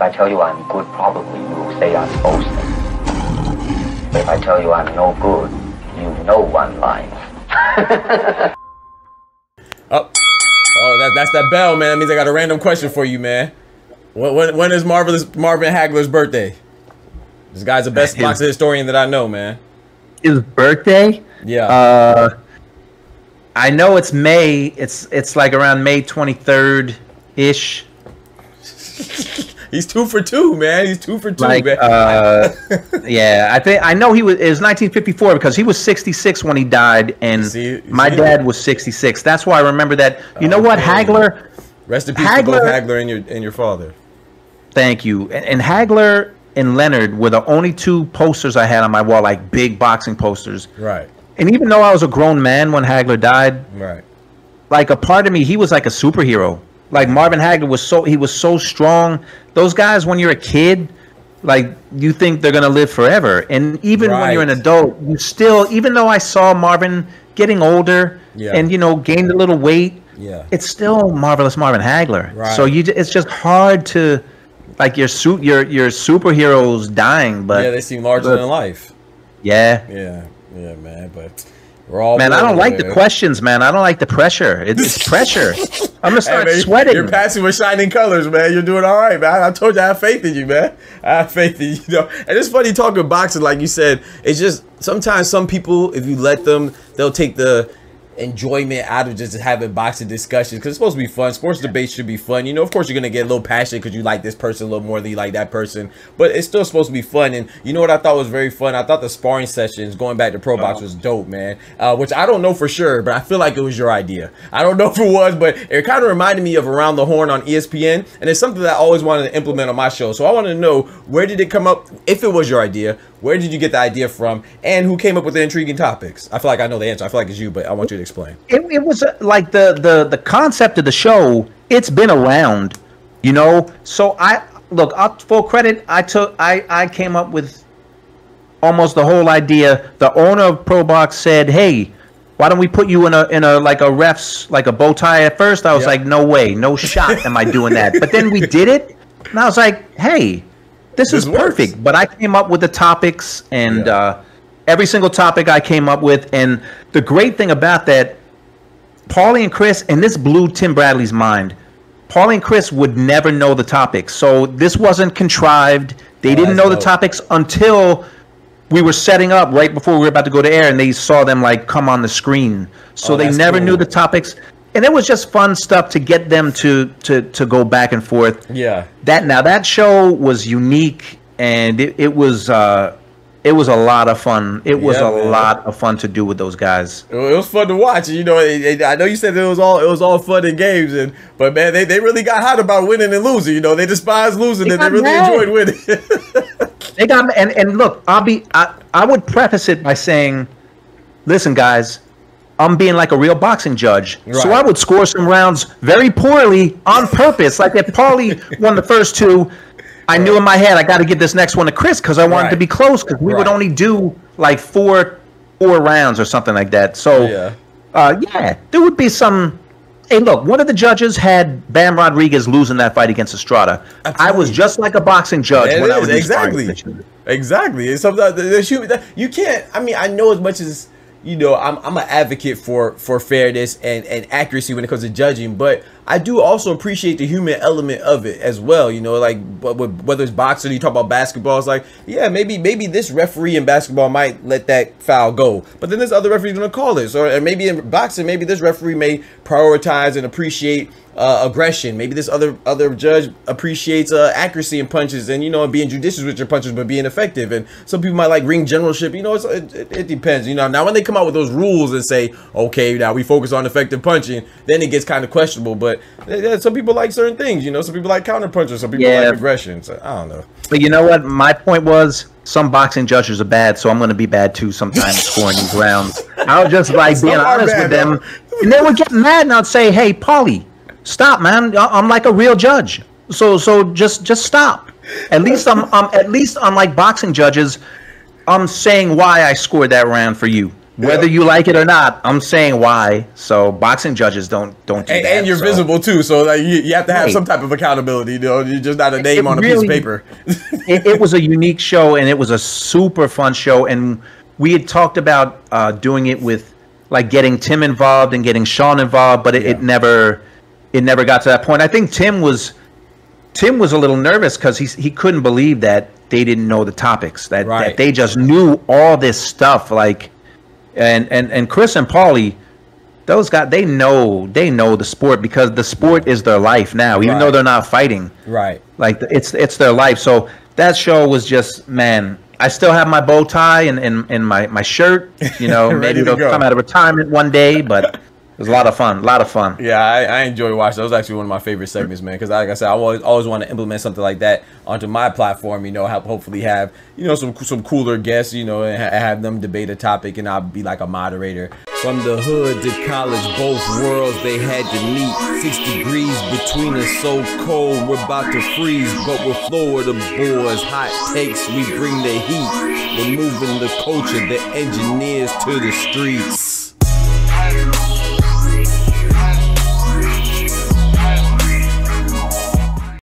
If I tell you I'm good, probably you will say I'm boasting. But if I tell you I'm no good, you know one line. Oh, oh, that, that's that bell, man. That means I got a random question for you, man. When, when, when is marvelous Marvin Hagler's birthday? This guy's the best His- boxing historian that I know, man. His birthday? Yeah. Uh, I know it's May. It's it's like around May twenty third ish. He's two for two, man. He's two for two, Like, man. uh, yeah, I think I know he was. It was 1954 because he was 66 when he died, and See- my dad was 66. That's why I remember that. You know what. Hagler? Rest in peace to both Hagler- Hagler and your and your father. Thank you. And, and Hagler and Leonard were the only two posters I had on my wall, like big boxing posters. Right, And even though I was a grown man when Hagler died, right. like a part of me, he was like a superhero. Like Marvin Hagler was so he was so strong. Those guys, when you're a kid, like you think they're gonna live forever, and even when you're an adult, you still. Even though I saw Marvin getting older Yeah. and you know gained a little weight, Yeah. it's still marvelous Marvin Hagler. Right. So you, it's just hard to, like your suit, your your superheroes dying, but yeah, they seem larger but- than life. yeah. Yeah, yeah, man. But we're all Man, I don't like the questions, man. I don't like the pressure. It's, it's pressure. I'm gonna Hey, man, sweating. You're passing with shining colors, man. You're doing all right, man. I told you I have faith in you, man. I have faith in you. you know? And it's funny talking boxing, like you said. It's just sometimes some people, if you let them, they'll take the enjoyment out of just having boxing discussions because it's supposed to be fun. Sports debates should be fun. You know, of course, you're gonna get a little passionate because you like this person a little more than you like that person, but it's still supposed to be fun. And you know what I thought was very fun? I thought the sparring sessions going back to ProBox was dope, man. Uh, which I don't know for sure, but I feel like it was your idea. I don't know if it was, but it kind of reminded me of Around the Horn on ESPN, and it's something that I always wanted to implement on my show. So I wanted to know where did it come up? If it was your idea, where did you get the idea from, and who came up with the intriguing topics? I feel like I know the answer. I feel like it's you, but I want you to explain. it, it was uh, like the the the concept of the show it's been around you know so i look up full credit i took i i came up with almost the whole idea the owner of probox said hey why don't we put you in a in a like a refs like a bow tie at first i was Yeah. like no way no shot am i doing that but then we did it and i was like hey this, This is works. perfect but i came up with the topics and Yeah. uh every single topic i came up with and the great thing about that Paulie and Chris, and this blew Tim Bradley's mind. Paulie and Chris would never know the topics, so this wasn't contrived. They didn't that's know the topics until we were setting up right before we were about to go to air, and they saw them like come on the screen. So Oh, they never cool. knew the topics, and it was just fun stuff to get them to to to go back and forth. Yeah. That now that show was unique, and it, it was uh, it was a lot of fun. It was Yeah, a man. lot of fun to do with those guys. It was fun to watch. You know, it- it- I know you said it was all it was all fun and games, and but man, they, they really got hot about winning and losing. You know, they despise losing, They and they really mad. enjoyed winning. They got and and look, I'll be I, I would preface it by saying, listen, guys, I'm being like a real boxing judge, so I would score some rounds very poorly on purpose. like if Paulie won the first two, I knew in my head I got to give this next one to Chris because I wanted to be close because we would only do like four four rounds or something like that. So Yeah. uh, yeah, there would be some. Hey, look, one of the judges had Bam Rodriguez losing that fight against Estrada. I was just like a boxing judge It when I was exactly, exactly. It's sometimes the- the shoot- that- you can't. I mean, I know as much as you know. I'm I'm an advocate for for fairness and and accuracy when it comes to judging, but I do also appreciate the human element of it as well. You know, like whether it's boxing, you talk about basketball. It's like, yeah, maybe maybe this referee in basketball might let that foul go, but then there's other referees gonna call it. So or maybe in boxing, maybe this referee may prioritize and appreciate uh, aggression. Maybe this other other judge appreciates uh, accuracy in punches and you know being judicious with your punches, but being effective. And some people might like ring generalship. You know, it, it, it depends. You know, now when they come out with those rules and say, okay, now we focus on effective punching, then it gets kind of questionable. But yeah, some people like certain things. You know, some people like counter punches, some people Yeah. like aggression. So I don't know. But you know what? My point was some boxing judges are bad, so I'm going to be bad too sometimes scoring these rounds. I was just like being honest bad, with them. though. And they would get mad and I'd say, hey, Paulie, stop, man. I'm like a real judge. So so just just stop. At least I'm, I'm at least unlike boxing judges, I'm saying why I scored that round for you. Whether you like it or not, I'm saying why. So boxing judges don't don't do And, that. and you're so. visible too, so like you, you have to have Right. some type of accountability. You know, you're just not a name it on a really- piece of paper. it, it was a unique show and it was a super fun show and we had talked about uh, doing it with like getting tim involved and getting sean involved but it, it never it never got to that point i think tim was tim was a little nervous because he, he couldn't believe that they didn't know the topics that, Right. that they just knew all this stuff like and and and chris and paulie those guys they know they know the sport because the sport is their life now even though they're not fighting right. like it's it's their life. So that show was just man. I still have my bow tie and, and, and my, my shirt. You know, maybe go. come out of retirement one day, but was a lot of fun. A lot of fun. Yeah, I, I enjoy watching. That was actually one of my favorite segments, man. Because like I said, I always always want to implement something like that onto my platform. You know, have, hopefully have you know some some cooler guests. You know, and ha- have them debate a topic, and I'll be like a moderator. From the hood to college, both worlds they had to meet. Six degrees between us, so cold we're about to freeze. But we're Florida boys, hot takes we bring the heat. We're moving the culture, the engineers to the streets.